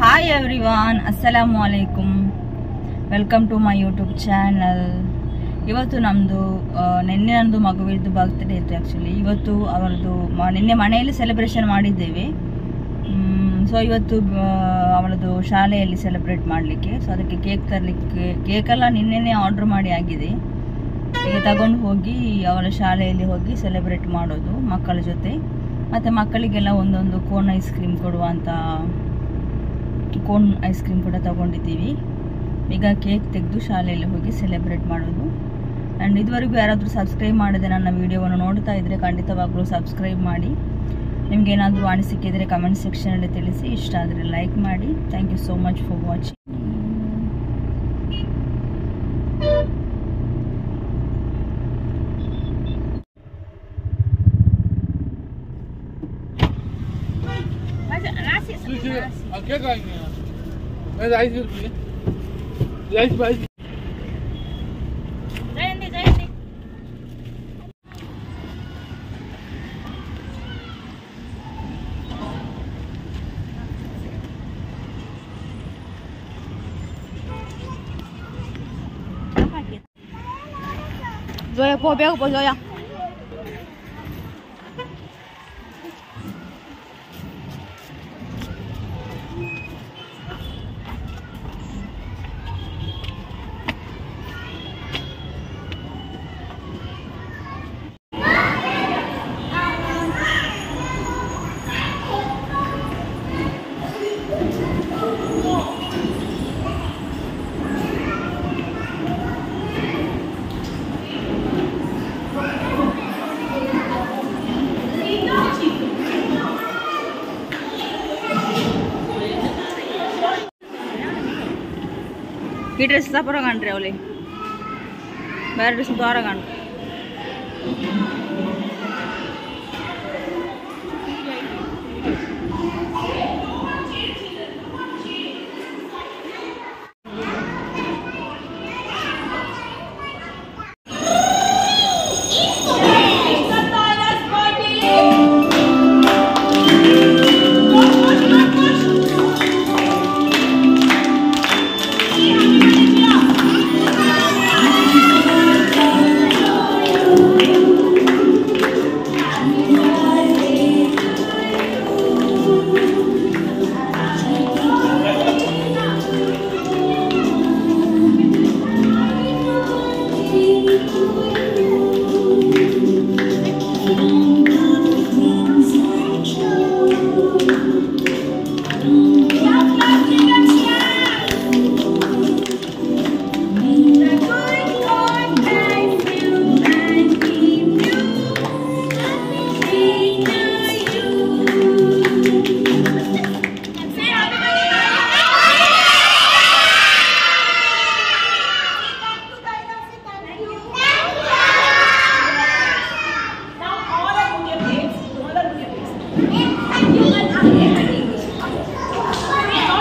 Hi everyone ಅಸ್ಸಲಾಮು ಅಲೈಕುಮ್ welcome to my YouTube channel ಇವತ್ತು ನಮ್ಮದು ನಿನ್ನೆ ನಮ್ಮದು ಮಗುವಿದ್ದು ಬರ್ತ್ಡೇ ಇತ್ತು ಆ್ಯಕ್ಚುಲಿ ಇವತ್ತು ಅವರದ್ದು ನಿನ್ನೆ ಮನೆಯಲ್ಲಿ ಸೆಲೆಬ್ರೇಷನ್ ಮಾಡಿದ್ದೇವೆ. ಸೊ ಇವತ್ತು ಅವಳದು ಶಾಲೆಯಲ್ಲಿ ಸೆಲೆಬ್ರೇಟ್ ಮಾಡಲಿಕ್ಕೆ. ಸೊ ಅದಕ್ಕೆ ಕೇಕ್ ತರಲಿಕ್ಕೆ ಕೇಕೆಲ್ಲ ನಿನ್ನೆನೇ ಆರ್ಡ್ರ್ ಮಾಡಿ ಆಗಿದೆ. ಈಗ ತಗೊಂಡು ಹೋಗಿ ಅವಳ ಶಾಲೆಯಲ್ಲಿ ಹೋಗಿ ಸೆಲೆಬ್ರೇಟ್ ಮಾಡೋದು ಮಕ್ಕಳ ಜೊತೆ. ಮತ್ತು ಮಕ್ಕಳಿಗೆಲ್ಲ ಒಂದೊಂದು ಕೋನ್ ಐಸ್ ಕ್ರೀಮ್ ಕೊಡುವಂಥ ಕೋನ್ ಐಸ್ ಕ್ರೀಮ್ ಕೂಡ ತಗೊಂಡಿದ್ದೀವಿ. ಈಗ ಕೇಕ್ ತೆಗೆದು ಶಾಲೆಯಲ್ಲಿ ಹೋಗಿ ಸೆಲೆಬ್ರೇಟ್ ಮಾಡೋದು. ಆ್ಯಂಡ್ ಇದುವರೆಗೂ ಯಾರಾದರೂ ಸಬ್ಸ್ಕ್ರೈಬ್ ಮಾಡಿದೆ ನನ್ನ ವೀಡಿಯೋವನ್ನು ನೋಡ್ತಾ ಇದ್ದರೆ ಖಂಡಿತವಾಗಲೂ ಸಬ್ಸ್ಕ್ರೈಬ್ ಮಾಡಿ. ನಿಮಗೇನಾದರೂ ಅನಿಸಿಕ್ಕಿದ್ರೆ ಕಮೆಂಟ್ ಸೆಕ್ಷನಲ್ಲಿ ತಿಳಿಸಿ. ಇಷ್ಟ ಆದರೆ ಲೈಕ್ ಮಾಡಿ. Thank you so much for watching ఐదు ఐదు ఐదు rồi cô bé của bố rồi à ಈ ಡ್ರೆಸ್ ಸಪರ ಕಾಣ್ರಿ ಅವಳಿ ಬೇರೆ ಡ್ರೆಸ್ ದ್ವಾರ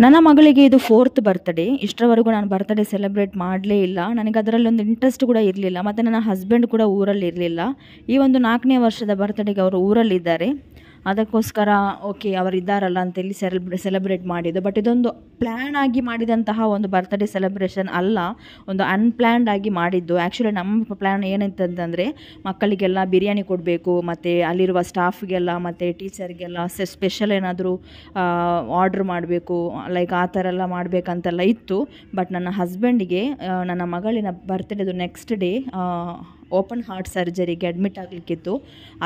ನನ್ನ ಮಗಳಿಗೆ ಇದು ಫೋರ್ತ್ ಬರ್ತ್ಡೇ ಇಷ್ಟರವರೆಗೂ ನಾನು ಬರ್ತ್ಡೇ ಸೆಲೆಬ್ರೇಟ್ ಮಾಡಲೇ ಇಲ್ಲ. ನನಗೆ ಅದರಲ್ಲಿ ಒಂದು ಇಂಟ್ರೆಸ್ಟ್ ಕೂಡ ಇರಲಿಲ್ಲ. ಮತ್ತು ನನ್ನ ಹಸ್ಬೆಂಡ್ ಕೂಡ ಊರಲ್ಲಿ ಇರಲಿಲ್ಲ ಈ ಒಂದು ನಾಲ್ಕನೇ ವರ್ಷದ ಬರ್ತ್ಡೇಗೆ ಅವರು ಊರಲ್ಲಿದ್ದಾರೆ. ಅದಕ್ಕೋಸ್ಕರ, ಓಕೆ, ಅವರಿದ್ದಾರಲ್ಲ ಅಂತೇಳಿ ಸೆಲೆಬ್ರೇ ಸೆಲೆಬ್ರೇಟ್ ಮಾಡಿದ್ದು. ಬಟ್ ಇದೊಂದು ಪ್ಲ್ಯಾನ್ ಆಗಿ ಮಾಡಿದಂತಹ ಒಂದು ಬರ್ತ್ಡೇ ಸೆಲೆಬ್ರೇಷನ್ ಅಲ್ಲ, ಒಂದು ಅನ್ಪ್ಲ್ಯಾನ್ಡ್ ಆಗಿ ಮಾಡಿದ್ದು. ಆ್ಯಕ್ಚುಲಿ ನಮ್ಮ ಪ್ಲ್ಯಾನ್ ಏನಿತ್ತಂತಂದರೆ ಮಕ್ಕಳಿಗೆಲ್ಲ ಬಿರಿಯಾನಿ ಕೊಡಬೇಕು, ಮತ್ತು ಅಲ್ಲಿರುವ ಸ್ಟಾಫ್ಗೆಲ್ಲ ಮತ್ತು ಟೀಚರ್ಗೆಲ್ಲ ಸ್ಪೆಷಲ್ ಏನಾದರೂ ಆರ್ಡ್ರ್ ಮಾಡಬೇಕು ಲೈಕ್ ಆ ಥರ ಎಲ್ಲ ಮಾಡಬೇಕಂತೆಲ್ಲ ಇತ್ತು. ಬಟ್ ನನ್ನ ಹಸ್ಬೆಂಡಿಗೆ ನನ್ನ ಮಗಳಿನ ಬರ್ತ್ಡೇದು ನೆಕ್ಸ್ಟ್ ಡೇ ಓಪನ್ ಹಾರ್ಟ್ ಸರ್ಜರಿಗೆ ಅಡ್ಮಿಟ್ ಆಗಲಿಕ್ಕಿತ್ತು.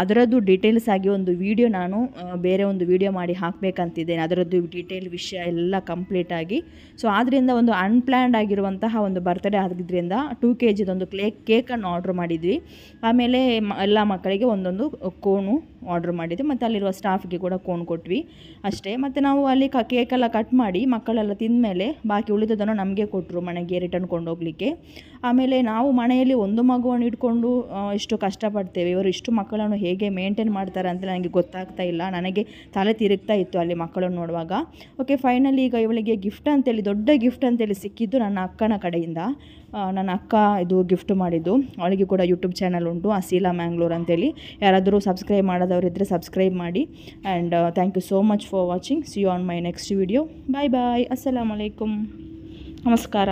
ಅದರದ್ದು ಡೀಟೇಲ್ಸ್ ಆಗಿ ಒಂದು ವಿಡಿಯೋ ನಾನು ಬೇರೆ ಒಂದು ವಿಡಿಯೋ ಮಾಡಿ ಹಾಕಬೇಕಂತಿದ್ದೇನೆ. ಅದರದ್ದು ಡೀಟೇಲ್ ವಿಷಯ ಎಲ್ಲ ಕಂಪ್ಲೀಟ್ ಆಗಿ. ಸೊ ಆದ್ದರಿಂದ ಒಂದು ಅನ್ಪ್ಲ್ಯಾನ್ಡ್ ಆಗಿರುವಂತಹ ಒಂದು ಬರ್ತ್ಡೇ ಆಗಿದ್ದರಿಂದ ಟೂ ಕೆ ಜಿದೊಂದು ಕ್ಲೇ ಕೇಕನ್ನು ಆರ್ಡ್ರ್ ಮಾಡಿದ್ವಿ. ಆಮೇಲೆ ಎಲ್ಲ ಮಕ್ಕಳಿಗೆ ಒಂದೊಂದು ಕೋಣು ಆರ್ಡ್ರ್ ಮಾಡಿದ್ವಿ. ಮತ್ತು ಅಲ್ಲಿರುವ ಸ್ಟಾಫ್ಗೆ ಕೂಡ ಕೋಣು ಕೊಟ್ವಿ ಅಷ್ಟೇ. ಮತ್ತು ನಾವು ಅಲ್ಲಿ ಕ ಕೇಕೆಲ್ಲ ಕಟ್ ಮಾಡಿ ಮಕ್ಕಳೆಲ್ಲ ತಿಂದಮೇಲೆ ಬಾಕಿ ಉಳಿದದನ್ನು ನಮಗೆ ಕೊಟ್ಟರು ಮನೆಗೆ ರಿಟರ್ನ್ ಕೊಂಡೋಗ್ಲಿಕ್ಕೆ. ಆಮೇಲೆ ನಾವು ಮನೆಯಲ್ಲಿ ಒಂದು ಮಗುವನ್ನು ಇಟ್ಕೊಂಡು ಆ, ಇಷ್ಟು ಕಷ್ಟಪಡ್ತೇವೆ ಇವರು ಇಷ್ಟು ಮಕ್ಕಳನ್ನು ಹೇಗೆ ಮೇಂಟೈನ್ ಮಾಡ್ತಾರೆ ಅಂತ ನನಗೆ ಗೊತ್ತಾಗ್ತಾ ಇಲ್ಲ. ನನಗೆ ತಲೆ ತಿರುಗ್ತಾ ಇತ್ತು ಅಲ್ಲಿ ಮಕ್ಕಳನ್ನು ನೋಡುವಾಗ. ಓಕೆ ಫೈನಲಿ ಈಗ ಇವಳಿಗೆ ಗಿಫ್ಟ್ ಅಂತೇಳಿ ದೊಡ್ಡ ಗಿಫ್ಟ್ ಅಂತೇಳಿ ಸಿಕ್ಕಿದ್ದು ನನ್ನ ಅಕ್ಕನ ಕಡೆಯಿಂದ. ನನ್ನ ಅಕ್ಕ ಇದು ಗಿಫ್ಟ್ ಮಾಡಿದ್ದು. ಅವಳಿಗೆ ಕೂಡ ಯೂಟ್ಯೂಬ್ ಚಾನಲ್ ಉಂಟು ಅಸೀಲಾ ಮ್ಯಾಂಗ್ಳೂರ್ ಅಂತೇಳಿ. ಯಾರಾದರೂ ಸಬ್ಸ್ಕ್ರೈಬ್ ಮಾಡೋದವರಿದ್ದರೆ ಸಬ್ಸ್ಕ್ರೈಬ್ ಮಾಡಿ. And thank you so much for watching see you on my next video bye bye ಅಸ್ಸಲಾಮ್ ಅಲೈಕುಮ್ ನಮಸ್ಕಾರ.